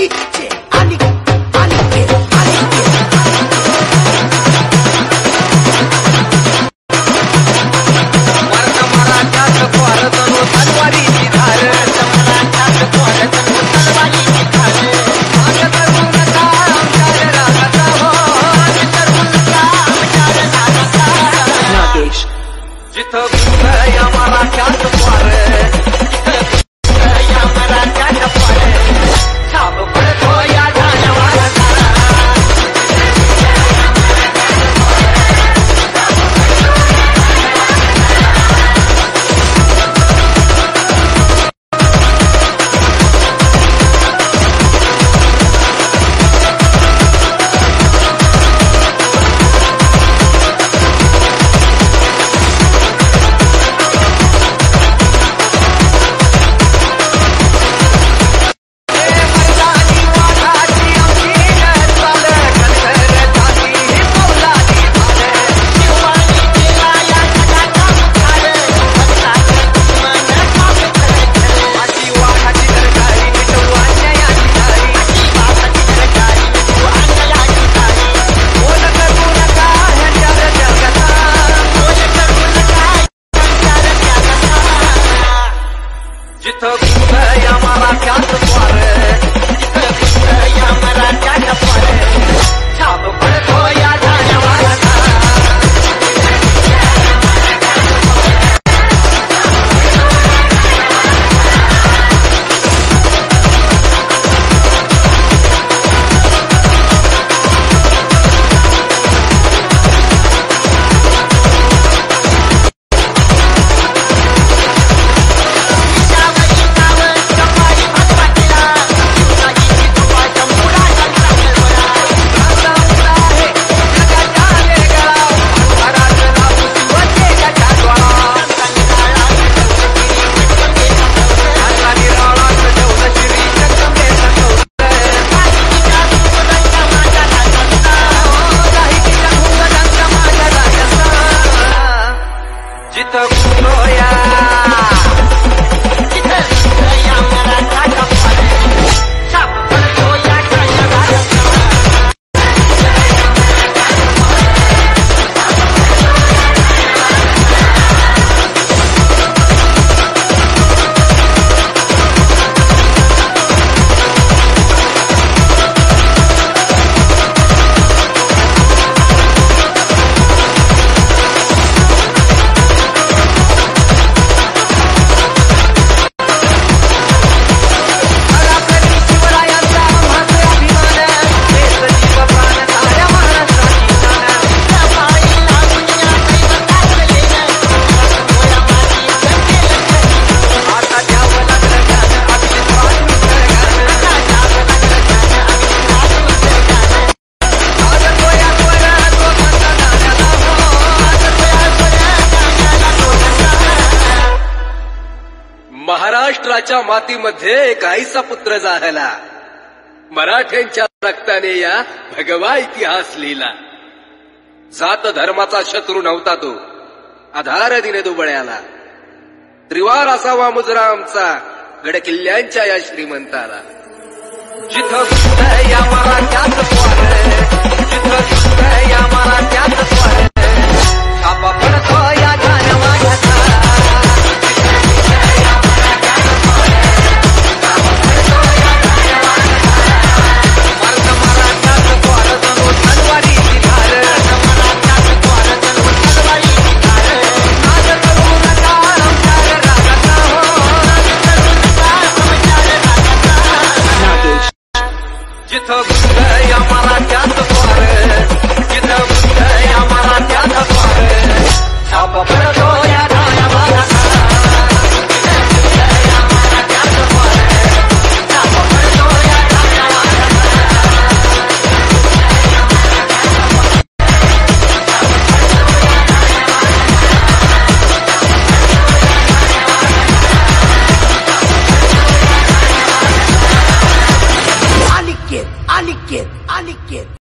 पिच्चे आली आली तलवारीची धार चमनाच्या तलवारीची धार जिथं या मराठ्यात पार आम्हाला चार स्वार up. महाराष्ट्राच्या मातीमध्ये एक आईचा पुत्र झाला. मराठ्यांच्या रक्ताने या भगवा इतिहास लिहिला. जात धर्माचा शत्रू नव्हता तो. आधार दिने दुबळ्याला. त्रिवार असावा मुजरा आमचा गड किल्ल्यांच्या या श्रीमंताला. जिथं या मराठ्यात